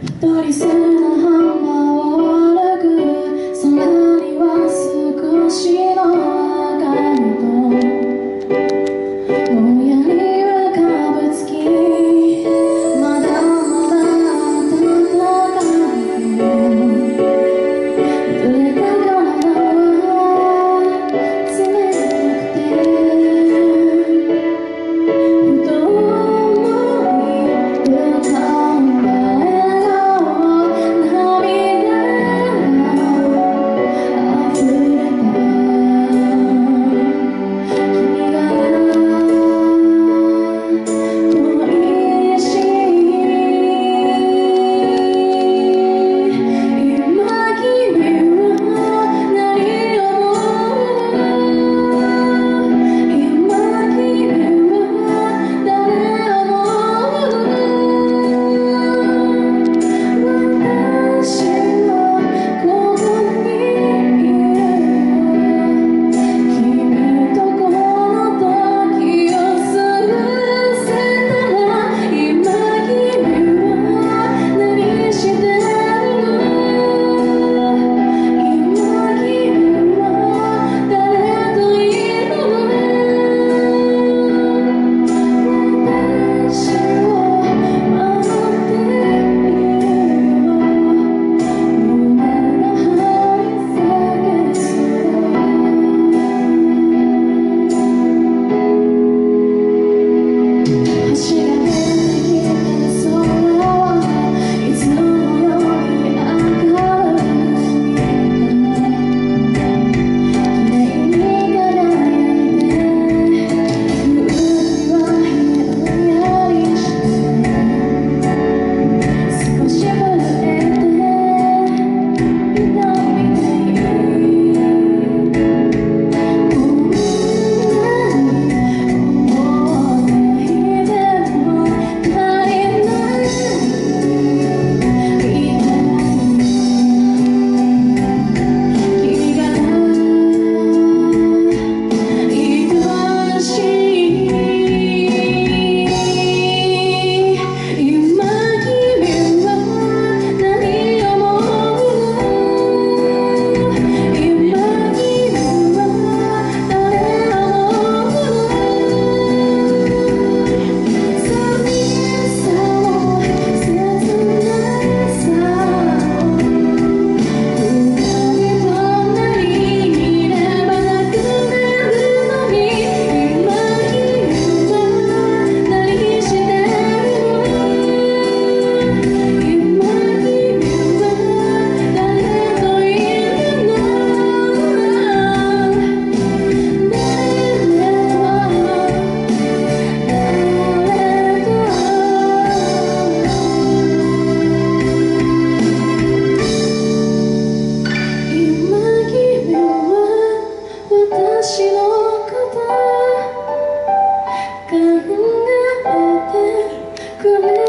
「空には少しの」感があって